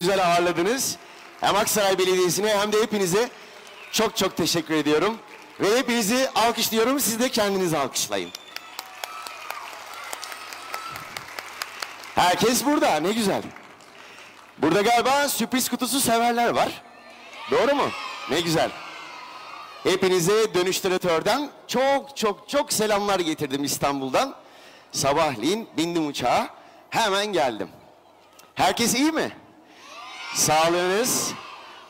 güzel ağırladınız. Hem Aksaray Belediyesi'ne hem de hepinize çok çok teşekkür ediyorum. Ve hepinizi alkışlıyorum. Siz de kendinizi alkışlayın. Herkes burada. Ne güzel. Burada galiba sürpriz kutusu severler var. Doğru mu? Ne güzel. Hepinize dönüştüratörden çok çok çok selamlar getirdim İstanbul'dan. Sabahleyin bindim uçağa. Hemen geldim. Herkes iyi mi? Sağlığınız.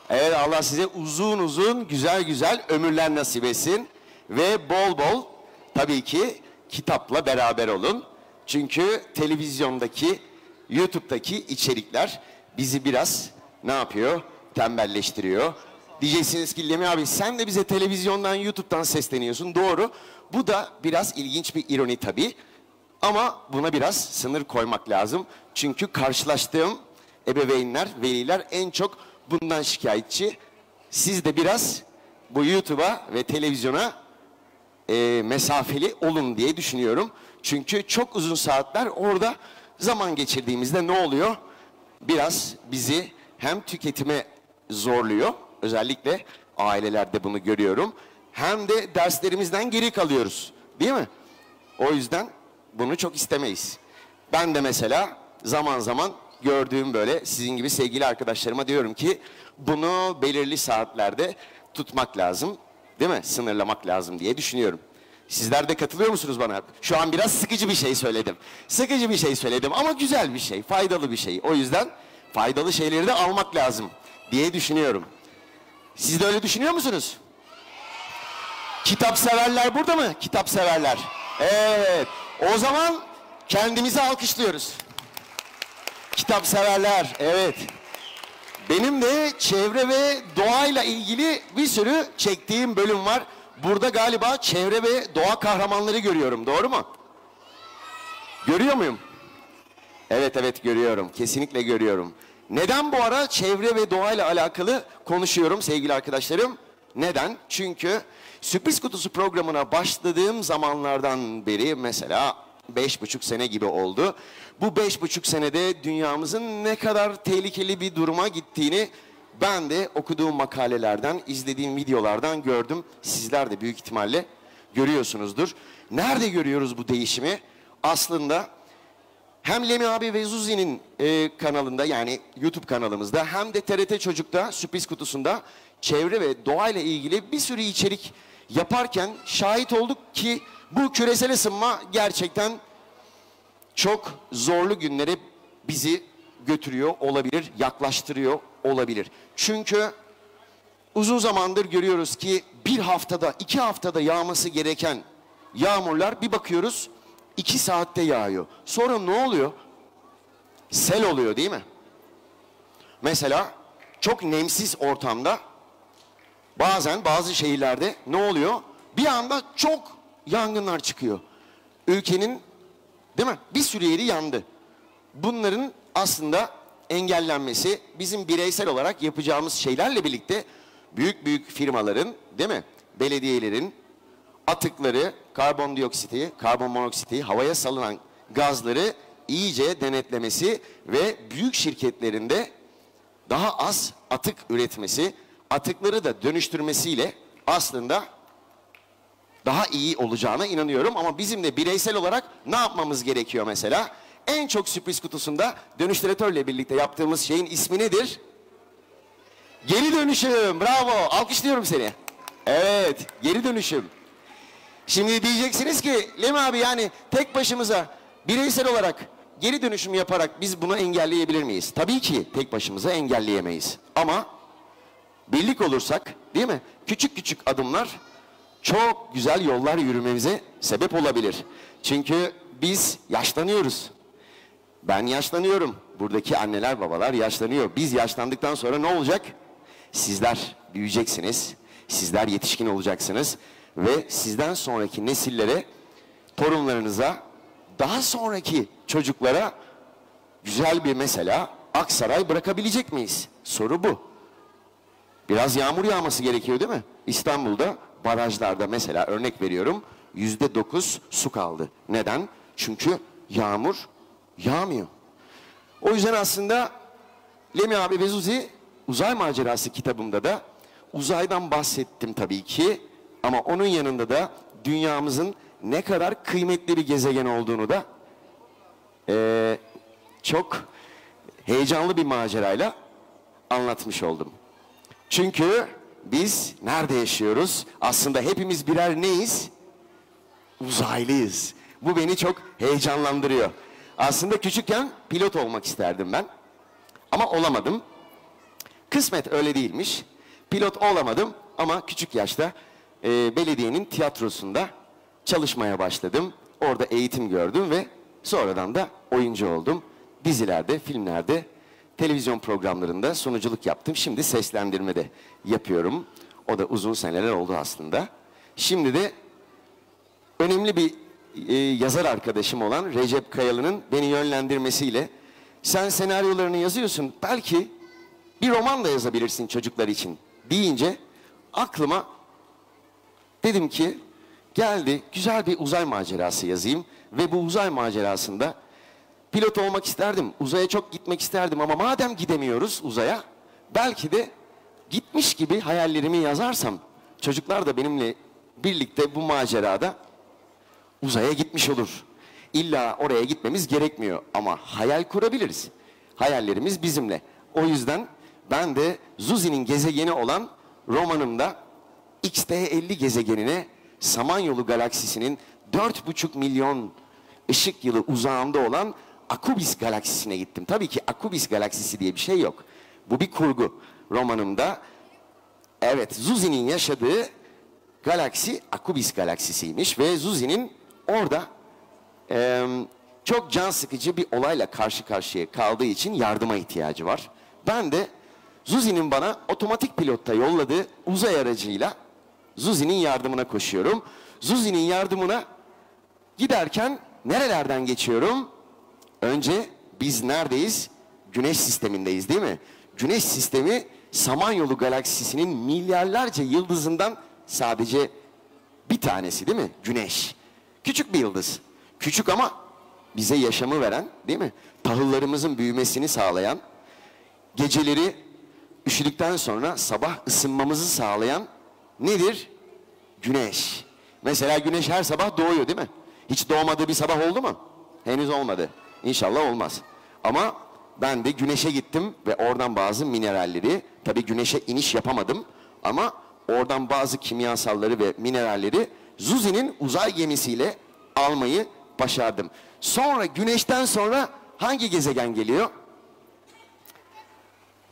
Evet Allah size uzun uzun güzel güzel ömürler nasip etsin. Ve bol bol tabii ki kitapla beraber olun. Çünkü televizyondaki, YouTube'daki içerikler bizi biraz ne yapıyor? Tembelleştiriyor. Diyeceksiniz ki Lemi abi sen de bize televizyondan, YouTube'dan sesleniyorsun. Doğru. Bu da biraz ilginç bir ironi tabii. Ama buna biraz sınır koymak lazım. Çünkü karşılaştığım ebeveynler, veliler en çok bundan şikayetçi. Siz de biraz bu YouTube'a ve televizyona e, mesafeli olun diye düşünüyorum. Çünkü çok uzun saatler orada zaman geçirdiğimizde ne oluyor? Biraz bizi hem tüketime zorluyor, özellikle ailelerde bunu görüyorum. Hem de derslerimizden geri kalıyoruz, değil mi? O yüzden bunu çok istemeyiz. Ben de mesela zaman zaman gördüğüm böyle sizin gibi sevgili arkadaşlarıma diyorum ki bunu belirli saatlerde tutmak lazım. Değil mi? Sınırlamak lazım diye düşünüyorum. Sizler de katılıyor musunuz bana? Şu an biraz sıkıcı bir şey söyledim. Sıkıcı bir şey söyledim ama güzel bir şey, faydalı bir şey. O yüzden faydalı şeyleri de almak lazım diye düşünüyorum. Siz de öyle düşünüyor musunuz? Kitap severler burada mı? Kitap severler. Evet. O zaman kendimizi alkışlıyoruz. Kitap severler. Evet. Benim de çevre ve doğayla ilgili bir sürü çektiğim bölüm var. Burada galiba çevre ve doğa kahramanları görüyorum. Doğru mu? Görüyor muyum? Evet evet görüyorum. Kesinlikle görüyorum. Neden bu ara çevre ve doğayla alakalı konuşuyorum sevgili arkadaşlarım? Neden? Çünkü sürpriz kutusu programına başladığım zamanlardan beri mesela beş buçuk sene gibi oldu. Bu beş buçuk senede dünyamızın ne kadar tehlikeli bir duruma gittiğini ben de okuduğum makalelerden, izlediğim videolardan gördüm. Sizler de büyük ihtimalle görüyorsunuzdur. Nerede görüyoruz bu değişimi? Aslında hem Lemi abi ve Zuzi'nin e, kanalında yani YouTube kanalımızda hem de TRT Çocuk'ta sürpriz kutusunda çevre ve doğayla ilgili bir sürü içerik yaparken şahit olduk ki bu küresel ısınma gerçekten çok zorlu günlere bizi götürüyor olabilir, yaklaştırıyor olabilir. Çünkü uzun zamandır görüyoruz ki bir haftada, iki haftada yağması gereken yağmurlar bir bakıyoruz iki saatte yağıyor. Sonra ne oluyor? Sel oluyor değil mi? Mesela çok nemsiz ortamda bazen bazı şehirlerde ne oluyor? Bir anda çok yangınlar çıkıyor. Ülkenin değil mi? Bir sürü yeri yandı. Bunların aslında engellenmesi bizim bireysel olarak yapacağımız şeylerle birlikte büyük büyük firmaların değil mi? Belediyelerin atıkları, karbondioksiti, karbon monoksiti, havaya salınan gazları iyice denetlemesi ve büyük şirketlerinde daha az atık üretmesi, atıkları da dönüştürmesiyle aslında daha iyi olacağına inanıyorum. Ama bizim de bireysel olarak ne yapmamız gerekiyor mesela? En çok sürpriz kutusunda dönüştüratörle birlikte yaptığımız şeyin ismi nedir? Geri dönüşüm. Bravo. Alkışlıyorum seni. Evet. Geri dönüşüm. Şimdi diyeceksiniz ki Lemi abi yani tek başımıza bireysel olarak geri dönüşüm yaparak biz bunu engelleyebilir miyiz? Tabii ki tek başımıza engelleyemeyiz. Ama birlik olursak değil mi? Küçük küçük adımlar çok güzel yollar yürümemize sebep olabilir. Çünkü biz yaşlanıyoruz. Ben yaşlanıyorum. Buradaki anneler babalar yaşlanıyor. Biz yaşlandıktan sonra ne olacak? Sizler büyüyeceksiniz. Sizler yetişkin olacaksınız. Ve sizden sonraki nesillere, torunlarınıza, daha sonraki çocuklara güzel bir mesela Aksaray bırakabilecek miyiz? Soru bu. Biraz yağmur yağması gerekiyor değil mi? İstanbul'da barajlarda mesela örnek veriyorum yüzde dokuz su kaldı. Neden? Çünkü yağmur yağmıyor. O yüzden aslında Lemi abi ve Zuzi uzay macerası kitabımda da uzaydan bahsettim tabii ki. Ama onun yanında da dünyamızın ne kadar kıymetli bir gezegen olduğunu da eee, çok heyecanlı bir macerayla anlatmış oldum. Çünkü biz nerede yaşıyoruz? Aslında hepimiz birer neyiz? Uzaylıyız. Bu beni çok heyecanlandırıyor. Aslında küçükken pilot olmak isterdim ben. Ama olamadım. Kısmet öyle değilmiş. Pilot olamadım ama küçük yaşta e, belediyenin tiyatrosunda çalışmaya başladım. Orada eğitim gördüm ve sonradan da oyuncu oldum. Dizilerde, filmlerde, televizyon programlarında sunuculuk yaptım. Şimdi seslendirmede yapıyorum. O da uzun seneler oldu aslında. Şimdi de önemli bir e, yazar arkadaşım olan Recep Kayalı'nın beni yönlendirmesiyle sen senaryolarını yazıyorsun belki bir roman da yazabilirsin çocuklar için deyince aklıma dedim ki geldi güzel bir uzay macerası yazayım ve bu uzay macerasında pilot olmak isterdim. Uzaya çok gitmek isterdim ama madem gidemiyoruz uzaya belki de gitmiş gibi hayallerimi yazarsam çocuklar da benimle birlikte bu macerada uzaya gitmiş olur. İlla oraya gitmemiz gerekmiyor ama hayal kurabiliriz. Hayallerimiz bizimle. O yüzden ben de Zuzi'nin gezegeni olan romanımda XT50 gezegenine Samanyolu galaksisinin 4,5 milyon ışık yılı uzağında olan Akubis galaksisine gittim. Tabii ki Akubis galaksisi diye bir şey yok. Bu bir kurgu. Romanımda evet Zuzi'nin yaşadığı galaksi Akubis galaksisiymiş ve Zuzi'nin orada eee, çok can sıkıcı bir olayla karşı karşıya kaldığı için yardıma ihtiyacı var. Ben de Zuzi'nin bana otomatik pilotta yolladığı uzay aracıyla Zuzi'nin yardımına koşuyorum. Zuzi'nin yardımına giderken nerelerden geçiyorum? Önce biz neredeyiz? Güneş sistemindeyiz değil mi? Güneş sistemi Samanyolu galaksisinin milyarlarca yıldızından sadece bir tanesi değil mi? Güneş. Küçük bir yıldız. Küçük ama bize yaşamı veren değil mi? Tahıllarımızın büyümesini sağlayan, geceleri üşüdükten sonra sabah ısınmamızı sağlayan nedir? Güneş. Mesela güneş her sabah doğuyor değil mi? Hiç doğmadığı bir sabah oldu mu? Henüz olmadı. İnşallah olmaz. Ama ben de güneşe gittim ve oradan bazı mineralleri, tabii güneşe iniş yapamadım ama oradan bazı kimyasalları ve mineralleri Zuzi'nin uzay gemisiyle almayı başardım. Sonra güneşten sonra hangi gezegen geliyor?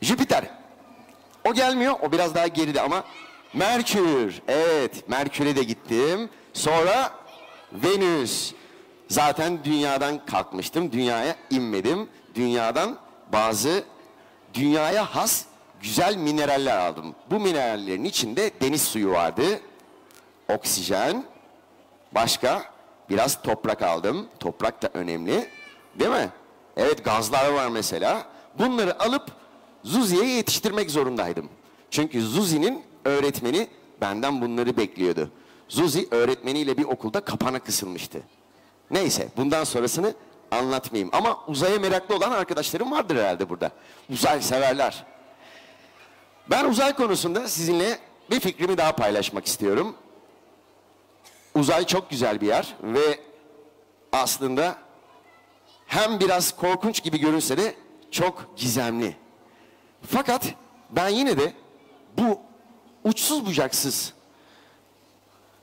Jüpiter. O gelmiyor, o biraz daha geride ama Merkür. Evet, Merkür'e de gittim. Sonra Venüs. Zaten dünyadan kalkmıştım, dünyaya inmedim. Dünyadan bazı dünyaya has güzel mineraller aldım. Bu minerallerin içinde deniz suyu vardı, oksijen, başka biraz toprak aldım. Toprak da önemli, değil mi? Evet, gazlar var mesela. Bunları alıp Zuzi'ye yetiştirmek zorundaydım. Çünkü Zuzi'nin öğretmeni benden bunları bekliyordu. Zuzi öğretmeniyle bir okulda kapana kısılmıştı. Neyse bundan sonrasını anlatmayayım. Ama uzaya meraklı olan arkadaşlarım vardır herhalde burada. Uzay severler. Ben uzay konusunda sizinle bir fikrimi daha paylaşmak istiyorum. Uzay çok güzel bir yer ve aslında hem biraz korkunç gibi görünse de çok gizemli. Fakat ben yine de bu uçsuz bucaksız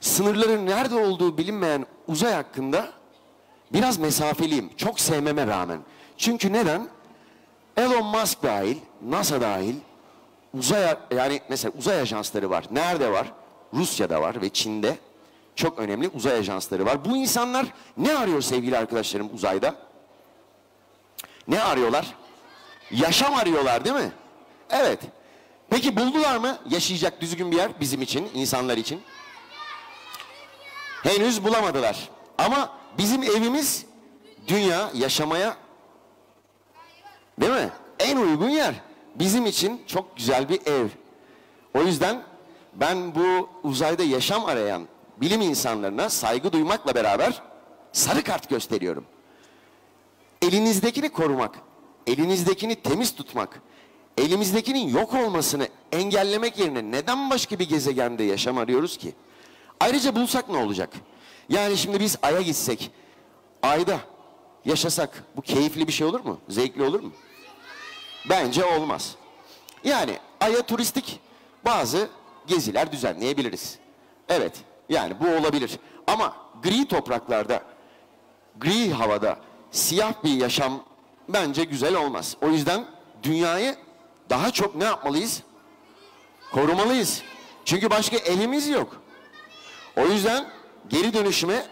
sınırların nerede olduğu bilinmeyen uzay hakkında biraz mesafeliyim. Çok sevmeme rağmen. Çünkü neden? Elon Musk dahil, NASA dahil uzay yani mesela uzay ajansları var. Nerede var? Rusya'da var ve Çin'de çok önemli uzay ajansları var. Bu insanlar ne arıyor sevgili arkadaşlarım uzayda? Ne arıyorlar? Yaşam arıyorlar değil mi? Evet. Peki buldular mı yaşayacak düzgün bir yer bizim için, insanlar için? Henüz bulamadılar. Ama bizim evimiz dünya yaşamaya değil mi? En uygun yer. Bizim için çok güzel bir ev. O yüzden ben bu uzayda yaşam arayan bilim insanlarına saygı duymakla beraber sarı kart gösteriyorum. Elinizdekini korumak, elinizdekini temiz tutmak, elimizdekinin yok olmasını engellemek yerine neden başka bir gezegende yaşam arıyoruz ki? Ayrıca bulsak ne olacak? Yani şimdi biz Ay'a gitsek, Ay'da yaşasak bu keyifli bir şey olur mu? Zevkli olur mu? Bence olmaz. Yani Ay'a turistik bazı geziler düzenleyebiliriz. Evet, yani bu olabilir. Ama gri topraklarda, gri havada siyah bir yaşam bence güzel olmaz. O yüzden dünyayı daha çok ne yapmalıyız? Korumalıyız. Çünkü başka elimiz yok. O yüzden geri dönüşüme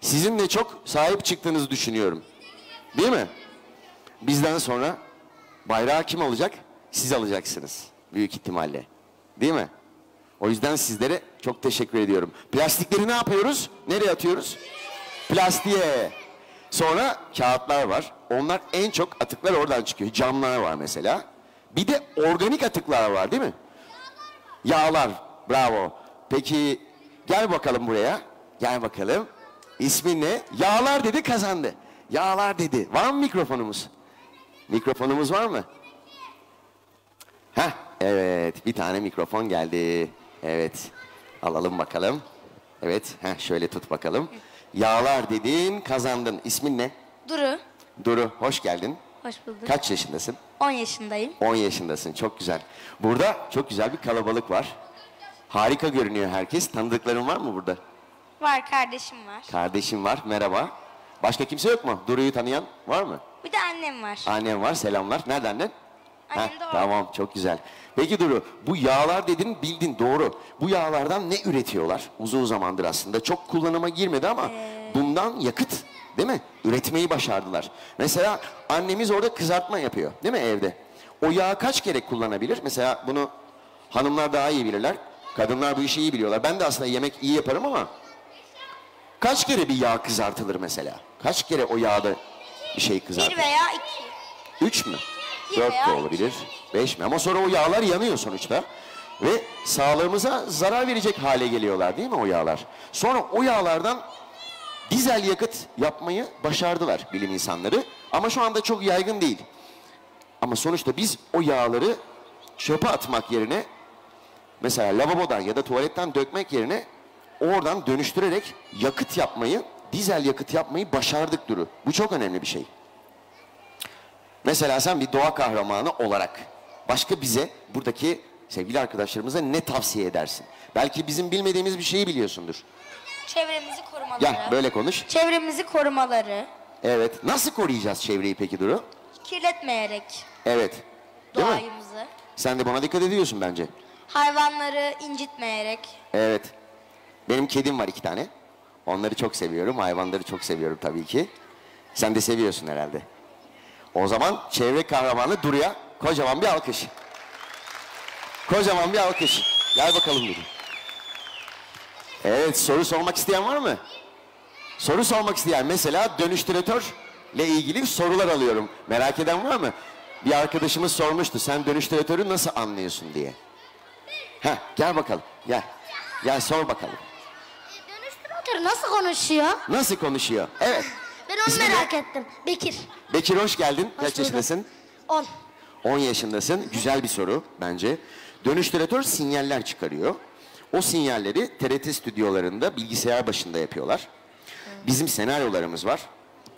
sizin de çok sahip çıktığınızı düşünüyorum. Değil mi? Bizden sonra bayrağı kim alacak? Siz alacaksınız. Büyük ihtimalle. Değil mi? O yüzden sizlere çok teşekkür ediyorum. Plastikleri ne yapıyoruz? Nereye atıyoruz? Plastiğe. Sonra kağıtlar var. Onlar en çok atıklar oradan çıkıyor. Camlar var mesela. Bir de organik atıklar var değil mi? Yağlar. Bravo. Peki gel bakalım buraya. Gel bakalım. İsmin ne? Yağlar dedi kazandı. Yağlar dedi. Var mı mikrofonumuz? Mikrofonumuz var mı? Heh, evet. Bir tane mikrofon geldi. Evet. Alalım bakalım. Evet. Heh, şöyle tut bakalım. Yağlar dedin, kazandın. İsmin ne? Duru. Duru, hoş geldin. Hoş bulduk. Kaç yaşındasın? 10 yaşındayım. 10 yaşındasın. Çok güzel. Burada çok güzel bir kalabalık var. Harika görünüyor herkes. Tanıdıkların var mı burada? Var kardeşim var. Kardeşim var. Merhaba. Başka kimse yok mu? Duru'yu tanıyan var mı? Bir de annem var. Annem var. Selamlar. Nereden annen? Annem de orada. Tamam çok güzel. Peki Duru bu yağlar dedin bildin doğru. Bu yağlardan ne üretiyorlar? Uzun zamandır aslında çok kullanıma girmedi ama Ee. bundan yakıt değil mi? Üretmeyi başardılar. Mesela annemiz orada kızartma yapıyor değil mi evde? O yağı kaç kere kullanabilir? Mesela bunu hanımlar daha iyi bilirler. Kadınlar bu işi iyi biliyorlar. Ben de aslında yemek iyi yaparım ama kaç kere bir yağ kızartılır mesela? Kaç kere o yağda bir şey kızartılır? Bir veya iki. Üç mü? Bir Dört de iki. olabilir. Beş mi? Ama sonra o yağlar yanıyor sonuçta. Ve sağlığımıza zarar verecek hale geliyorlar değil mi o yağlar? Sonra o yağlardan dizel yakıt yapmayı başardılar bilim insanları. Ama şu anda çok yaygın değil. Ama sonuçta biz o yağları çöpe atmak yerine mesela lavabodan ya da tuvaletten dökmek yerine oradan dönüştürerek yakıt yapmayı, dizel yakıt yapmayı başardık Duru. Bu çok önemli bir şey. Mesela sen bir doğa kahramanı olarak başka bize buradaki sevgili arkadaşlarımıza ne tavsiye edersin? Belki bizim bilmediğimiz bir şeyi biliyorsundur. Çevremizi korumaları. Gel böyle konuş. Çevremizi korumaları. Evet. Nasıl koruyacağız çevreyi peki Duru? Kirletmeyerek Evet. Değil mi? doğayımızı. Sen de buna dikkat ediyorsun bence. Hayvanları incitmeyerek. Evet. Benim kedim var iki tane. Onları çok seviyorum. Hayvanları çok seviyorum tabii ki. Sen de seviyorsun herhalde. O zaman çevre kahramanı Duru'ya kocaman bir alkış. Kocaman bir alkış. Gel bakalım Duru. Evet soru sormak isteyen var mı? Soru sormak isteyen mesela dönüştüratörle ilgili sorular alıyorum. Merak eden var mı? Bir arkadaşımız sormuştu sen dönüştüratörü nasıl anlıyorsun diye. Heh, gel bakalım gel. Gel sor bakalım. Dönüştürütür nasıl konuşuyor? Nasıl konuşuyor? Evet. Ben onu İsmi ne? merak ettim. Bekir. Bekir hoş geldin. Kaç bulduk. yaşındasın? 10. 10 yaşındasın. Güzel bir soru bence. Dönüştüratör sinyaller çıkarıyor. O sinyalleri TRT stüdyolarında bilgisayar başında yapıyorlar. Bizim senaryolarımız var.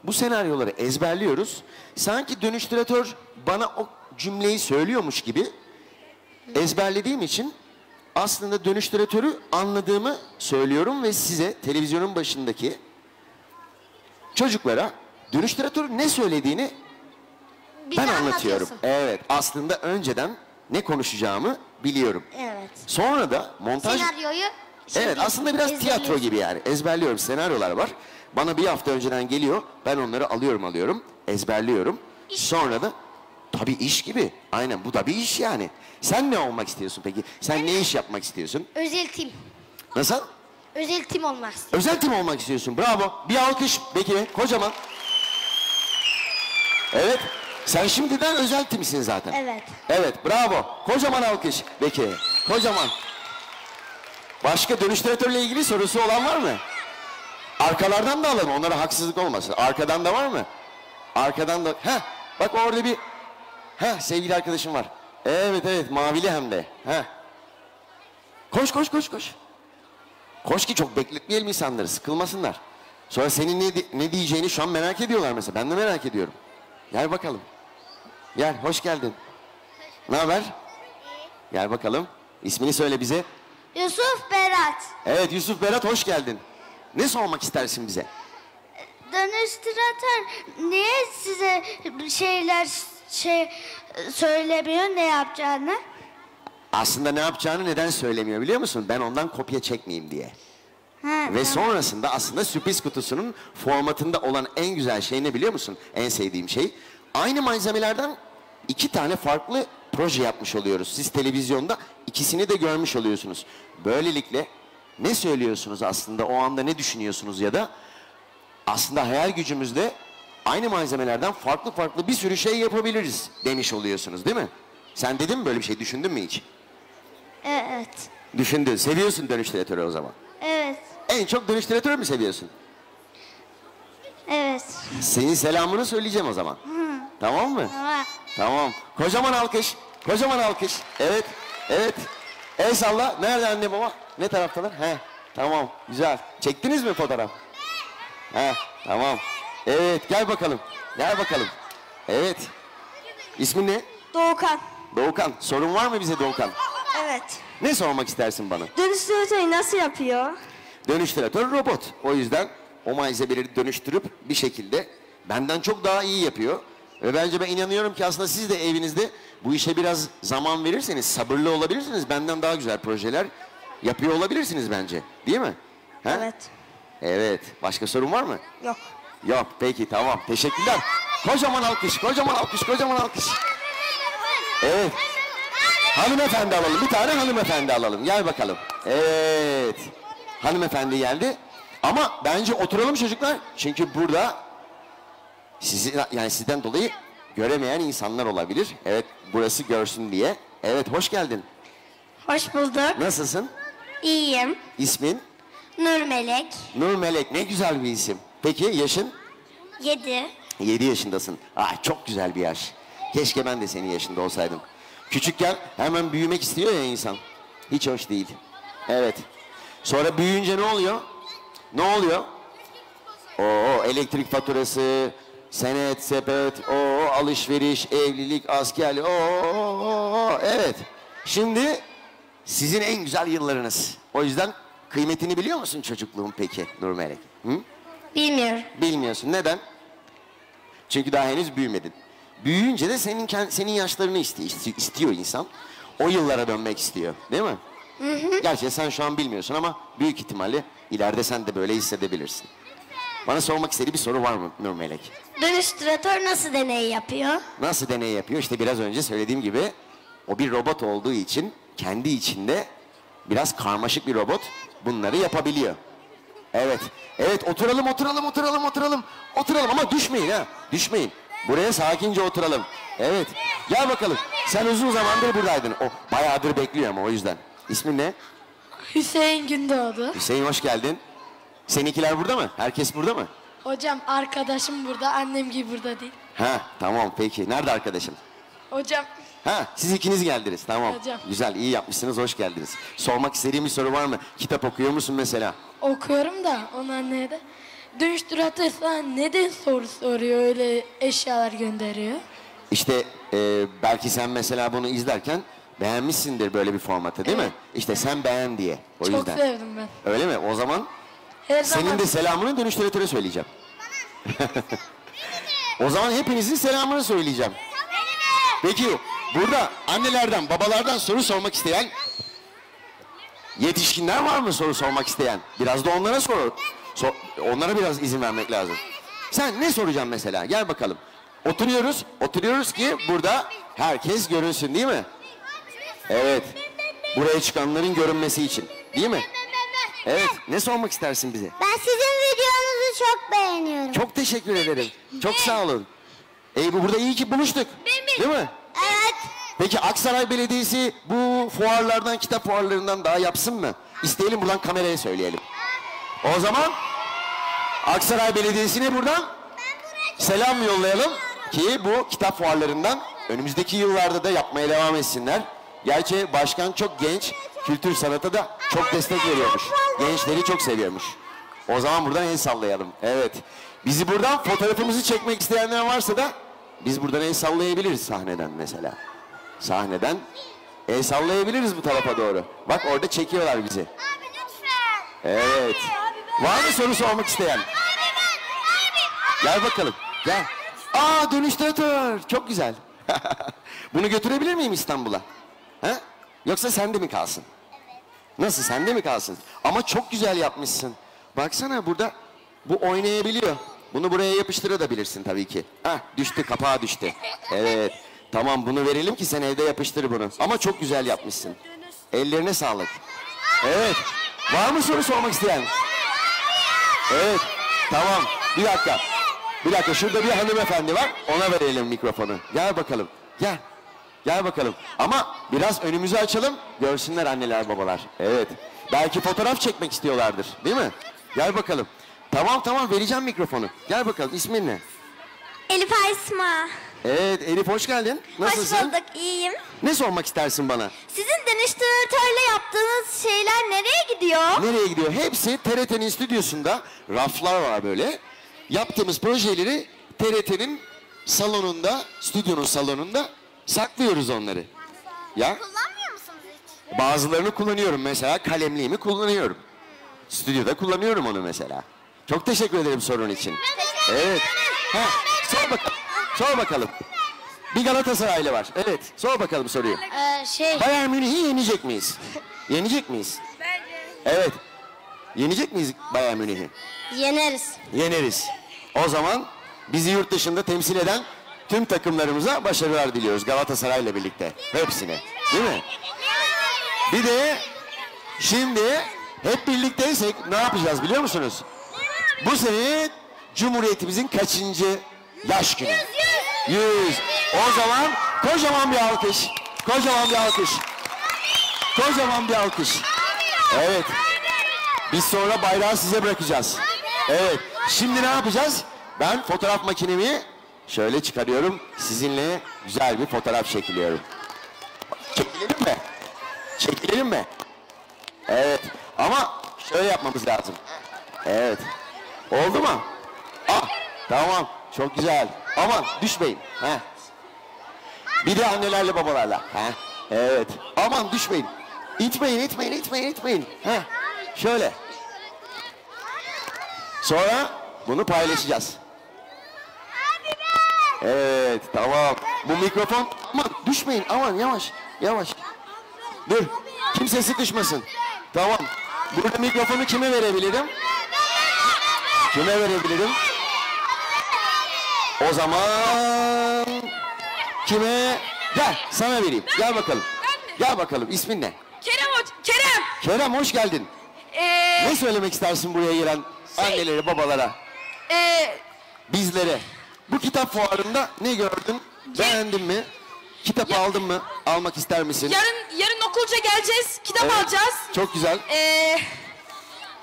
Bu senaryoları ezberliyoruz. Sanki dönüştüratör bana o cümleyi söylüyormuş gibi ezberlediğim için aslında dönüştüratörü anladığımı söylüyorum ve size televizyonun başındaki çocuklara dönüştüratörün ne söylediğini Bize ben anlatıyorum. Evet, aslında önceden ne konuşacağımı biliyorum. Evet. Sonra da montaj... Senaryoyu şey Evet, aslında biraz tiyatro gibi yani. Ezberliyorum, senaryolar var. Bana bir hafta önceden geliyor, ben onları alıyorum alıyorum, ezberliyorum. Sonra da tabii iş gibi. Aynen bu da bir iş yani. Sen ne olmak istiyorsun peki? Sen ne iş yapmak istiyorsun? Özel tim. Nasıl? Özel tim olmak istiyorum. Özel tim olmak istiyorsun. Bravo. Bir alkış Bekir'e. Kocaman. Evet. Sen şimdiden özel timsin zaten. Evet. Evet. Bravo. Kocaman alkış Bekir'e. Kocaman. Başka dönüştüratörle ilgili sorusu olan var mı? Arkalardan da alalım. Onlara haksızlık olmasın. Arkadan da var mı? Arkadan da. Heh. Bak orada bir. Heh sevgili arkadaşım var. Evet evet mavili hem de. Heh. Koş koş koş koş. Koş ki çok bekletmeyelim insanları sıkılmasınlar. Sonra senin ne, ne diyeceğini şu an merak ediyorlar mesela. Ben de merak ediyorum. Gel bakalım. Gel hoş geldin. Ne haber? Gel bakalım. İsmini söyle bize. Yusuf Berat. Evet Yusuf Berat hoş geldin. Ne sormak istersin bize? Dönüştüratör niye size şeyler şey söylemiyor ne yapacağını? Aslında ne yapacağını neden söylemiyor biliyor musun? Ben ondan kopya çekmeyeyim diye. Ha, Ve sonrasında aslında sürpriz kutusunun formatında olan en güzel şey ne biliyor musun? En sevdiğim şey. Aynı malzemelerden iki tane farklı proje yapmış oluyoruz. Siz televizyonda ikisini de görmüş oluyorsunuz. Böylelikle ne söylüyorsunuz aslında o anda ne düşünüyorsunuz ya da aslında hayal gücümüzle aynı malzemelerden farklı farklı bir sürü şey yapabiliriz demiş oluyorsunuz değil mi? Sen dedin mi böyle bir şey düşündün mü hiç? Evet. Düşündün. Seviyorsun dönüştüratörü o zaman. Evet. En çok dönüştüratörü mü seviyorsun? Evet. Senin selamını söyleyeceğim o zaman. Tamam mı? Ama Tamam. Kocaman alkış. Kocaman alkış. Evet. Evet. El salla. Nerede anne baba? Ne taraftalar? He. Tamam. Güzel. Çektiniz mi fotoğraf? He. Tamam. Evet. Gel bakalım. Gel bakalım. Evet. İsmin ne? Doğukan. Doğukan. Sorun var mı bize Doğukan? Evet. Ne sormak istersin bana? Dönüştüratörü nasıl yapıyor? Dönüştüratör robot. O yüzden o malzemeleri dönüştürüp bir şekilde benden çok daha iyi yapıyor. Ve bence ben inanıyorum ki aslında siz de evinizde bu işe biraz zaman verirseniz, sabırlı olabilirsiniz. Benden daha güzel projeler yapıyor olabilirsiniz bence. Değil mi? He? Evet. Evet. Başka sorun var mı? Yok. Yok. Peki tamam. Teşekkürler. Kocaman alkış, kocaman alkış, kocaman alkış. Evet. Hanımefendi alalım. Bir tane hanımefendi alalım. Gel bakalım. Evet. Hanımefendi geldi. Ama bence oturalım çocuklar. Çünkü burada sizi yani sizden dolayı göremeyen insanlar olabilir. Evet, burası görsün diye. Evet, hoş geldin. Hoş bulduk. Nasılsın? İyiyim. İsmin? Nur Melek. Nur Melek. Ne güzel bir isim. Peki yaşın? 7. 7 yaşındasın. Ah çok güzel bir yaş. Keşke ben de senin yaşında olsaydım. Küçükken hemen büyümek istiyor ya insan. Hiç hoş değil. Evet. Sonra büyüyünce ne oluyor? Ne oluyor? Oo elektrik faturası, senet, sepet, o alışveriş, evlilik, askerlik. Oo evet. Şimdi sizin en güzel yıllarınız. O yüzden kıymetini biliyor musun çocukluğun peki Nur Melek? Hı? Bilmiyorum. Bilmiyorsun. Neden? Çünkü daha henüz büyümedin. Büyüyünce de senin senin yaşlarını istiyor, isti- istiyor insan. O yıllara dönmek istiyor. Değil mi? Gerçi sen şu an bilmiyorsun ama büyük ihtimalle ileride sen de böyle hissedebilirsin. Bana sormak istediği bir soru var mı Nur Melek? Dönüştüratör nasıl deney yapıyor? Nasıl deney yapıyor? İşte biraz önce söylediğim gibi o bir robot olduğu için kendi içinde biraz karmaşık bir robot bunları yapabiliyor. Evet. Evet oturalım oturalım oturalım oturalım. Oturalım ama düşmeyin ha. Düşmeyin. Buraya sakince oturalım. Evet. Gel bakalım. Sen uzun zamandır buradaydın. O bayağıdır bekliyor ama o yüzden. İsmin ne? Hüseyin Gündoğdu. Hüseyin hoş geldin. Seninkiler burada mı? Herkes burada mı? Hocam arkadaşım burada, annem gibi burada değil. Ha tamam peki. Nerede arkadaşın? Hocam Ha siz ikiniz geldiniz tamam. Hocam. Güzel iyi yapmışsınız hoş geldiniz. Sormak istediğim bir soru var mı? Kitap okuyor musun mesela? okuyorum da onun anneye de. Dönüştüratör sana neden soru soruyor öyle eşyalar gönderiyor? İşte e, belki sen mesela bunu izlerken beğenmişsindir böyle bir formatı değil mi? İşte sen beğen diye. O Çok yüzden. sevdim ben. Öyle mi? O zaman Her senin zaman de selamını dönüştüratöre söyleyeceğim. o zaman hepinizin selamını söyleyeceğim. Peki burada annelerden, babalardan soru sormak isteyen yetişkinler var mı soru sormak isteyen? Biraz da onlara sor. so- onlara biraz izin vermek lazım. Sen ne soracaksın mesela? Gel bakalım. Oturuyoruz. Oturuyoruz ki burada herkes görünsün değil mi? Evet. Buraya çıkanların görünmesi için. Değil mi? Evet. Ne sormak istersin bize? Ben sizin videonuzu çok beğeniyorum. Çok teşekkür ederim. Çok sağ olun. E, bu burada iyi ki buluştuk. Değil mi? Evet. Peki Aksaray Belediyesi bu fuarlardan, kitap fuarlarından daha yapsın mı? İsteyelim buradan kameraya söyleyelim. O zaman Aksaray Belediyesi'ne buradan selam yollayalım ki bu kitap fuarlarından Önümüzdeki yıllarda da yapmaya devam etsinler. Gerçi başkan çok genç, kültür sanata da çok destek veriyormuş. Gençleri çok seviyormuş. O zaman buradan el sallayalım. Evet. Bizi buradan fotoğrafımızı çekmek isteyenler varsa da biz buradan el sallayabiliriz sahneden mesela. Sahneden el sallayabiliriz bu tarafa doğru. Bak orada çekiyorlar bizi. Abi lütfen. Evet. Var mı soru sormak isteyen? Gel bakalım. Gel. Aa dönüştüratör. Çok güzel. Bunu götürebilir miyim İstanbul'a? He? Yoksa sende mi kalsın? Nasıl sende mi kalsın? Ama çok güzel yapmışsın. Baksana burada bu oynayabiliyor. Bunu buraya yapıştırabilirsin tabii ki. Hah düştü kapağı düştü. Evet. Tamam bunu verelim ki sen evde yapıştır bunu. Ama çok güzel yapmışsın. Ellerine sağlık. Evet. Var mı soru sormak isteyen? Evet. Tamam. Bir dakika. Bir dakika. Şurada bir hanımefendi var. Ona verelim mikrofonu. Gel bakalım. Gel. Gel bakalım. Ama biraz önümüzü açalım. Görsünler anneler babalar. Evet. Belki fotoğraf çekmek istiyorlardır. Değil mi? Gel bakalım. Tamam tamam vereceğim mikrofonu. Gel bakalım. İsmin ne? Elif Aysma. Evet Elif hoş geldin. Nasılsın? Hoş bulduk, iyiyim. Ne sormak istersin bana? Sizin dönüştüratörle yaptığınız şeyler nereye gidiyor? Nereye gidiyor? Hepsi TRT'nin stüdyosunda raflar var böyle. Yaptığımız projeleri TRT'nin salonunda, stüdyonun salonunda saklıyoruz onları. Ya Kullanmıyor musunuz hiç? bazılarını kullanıyorum mesela kalemliğimi kullanıyorum. Stüdyoda kullanıyorum onu mesela. Çok teşekkür ederim sorun için. Evet. Ha, sor bakalım. Sor bakalım. Bir Galatasaraylı var. Evet. Sor bakalım soruyu. Ee, şey. Bayern Münih'i yenecek miyiz? Yenecek miyiz? Evet. Yenecek miyiz Bayern Münih'i? Yeneriz. Yeneriz. O zaman bizi yurt dışında temsil eden tüm takımlarımıza başarılar diliyoruz Galatasaray'la birlikte. Hepsine. Değil mi? Bir de şimdi hep birlikteysek ne yapacağız biliyor musunuz? Bu sene Cumhuriyetimizin kaçıncı yaş günü? Yüz. O zaman kocaman bir alkış. Kocaman bir alkış. Kocaman bir alkış. Evet. Biz sonra bayrağı size bırakacağız. Evet. Şimdi ne yapacağız? Ben fotoğraf makinemi şöyle çıkarıyorum. Sizinle güzel bir fotoğraf çekiliyorum. Çekilelim mi? Çekilelim mi? Evet. Ama şöyle yapmamız lazım. Evet. Oldu mu? Ah, tamam. Çok güzel. Aman düşmeyin. Heh. Bir de annelerle babalarla. Heh. Evet. Aman düşmeyin. İtmeyin, itmeyin, itmeyin, itmeyin. Heh. Şöyle. Sonra bunu paylaşacağız. Evet, tamam. Bu mikrofon, aman düşmeyin, aman yavaş, yavaş. Dur, kimse sıkışmasın. Tamam. Burada mikrofonu kime verebilirim? Kime verebilirim? O zaman kime? Gel sana vereyim. Gel bakalım. Gel bakalım. İsmin ne? Kerem Hoca, Kerem. Kerem hoş geldin. Ee, Ne söylemek istersin buraya gelen annelere, babalara, ee, bizlere? Bu kitap fuarında ne gördün? Beğendin mi? Kitap aldın mı? Almak ister misin? yarın yarın okulca geleceğiz, kitap Evet, alacağız. Çok güzel. Ee,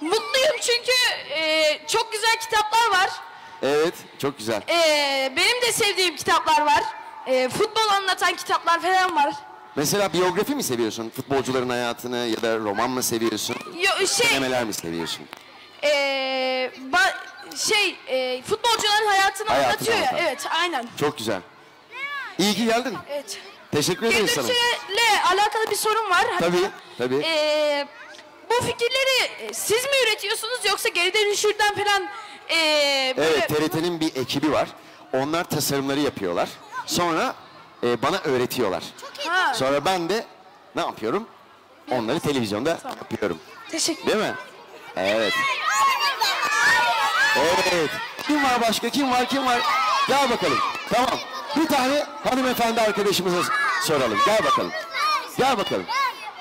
mutluyum çünkü ee, çok güzel kitaplar var. Evet, çok güzel. Ee, benim de sevdiğim kitaplar var. Ee, futbol anlatan kitaplar falan var. Mesela biyografi mi seviyorsun? Futbolcuların hayatını ya da roman mı seviyorsun? Yo, şey, Denemeler mi seviyorsun? ee, ba- şey, ee, futbolcuların hayatını, Hayatını anlatıyor ya. anlatan. Evet, aynen. Çok güzel. İyi ki geldin. Evet. Teşekkür ederim sana. Endüstriyle alakalı bir sorun var. Tabii, tabii. ee, bu fikirleri e, siz mi üretiyorsunuz yoksa geri dönüşürden falan ee, böyle... Evet, TRT'nin bir ekibi var. Onlar tasarımları yapıyorlar. Sonra e, bana öğretiyorlar. Ha, Sonra ben de ne yapıyorum? Onları televizyonda yapıyorum. teşekkür Değil mi? Evet. Evet. Kim var başka? Kim var? Kim var? Gel bakalım. Tamam. Bir tane hanımefendi arkadaşımıza soralım. Gel bakalım. Gel bakalım.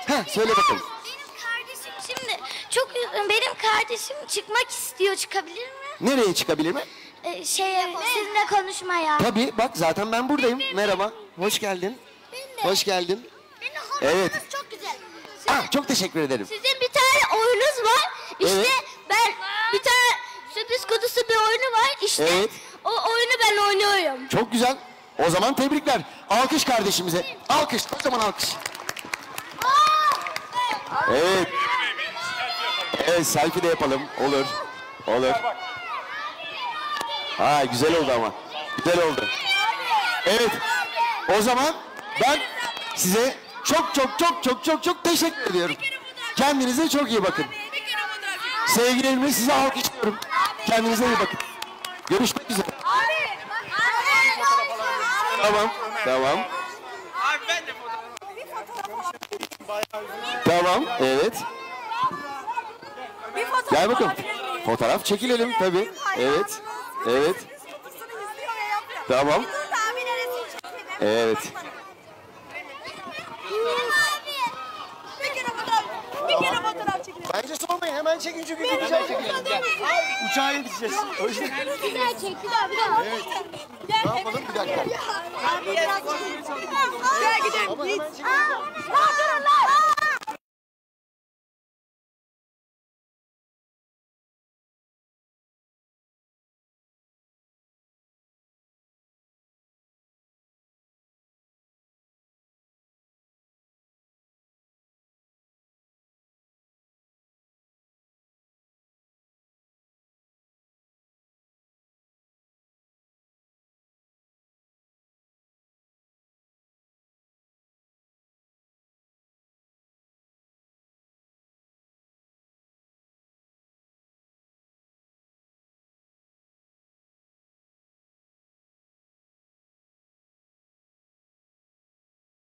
Heh, söyle bakalım. Benim kardeşim şimdi çok benim kardeşim çıkmak istiyor çıkabilir mi? Nereye çıkabilir mi? Ee, şeye sizinle konuşmaya. Tabii bak zaten ben buradayım. Merhaba. Hoş geldin. Hoş geldin. Evet. çok güzel. Ah, çok teşekkür ederim. Sizin bir tane oyunuz var. İşte Evet. ben bir tane sürpriz kutusu bir oyunu var. İşte Evet. o oyunu ben oynuyorum. Çok güzel. O zaman tebrikler. Alkış kardeşimize. Alkış. Kocaman alkış. Evet. Evet selfie de yapalım. Olur. Olur. Ha güzel oldu ama. Güzel oldu. Evet. O zaman ben size çok çok çok çok çok çok teşekkür ediyorum. Kendinize çok iyi bakın. Sevgilerimi size alkışlıyorum. Kendinize iyi bakın. Görüşmek üzere. Tamam. Tamam. Tamam. Evet. Gel bakalım. Fotoğraf çekilelim tabii. Evet. Evet. Tamam. Evet. Bir kere fotoğraf, bir kere fotoğraf çekelim. Bence sormayın hemen çekin çünkü gideceğiz. Uçağa yetişeceğiz. O yüzden Güzel çek, bir daha, bir daha. Gel, ne yapalım bir dakika. Abi biraz çekelim. Gel gidelim. Ama hemen çekin. Aa,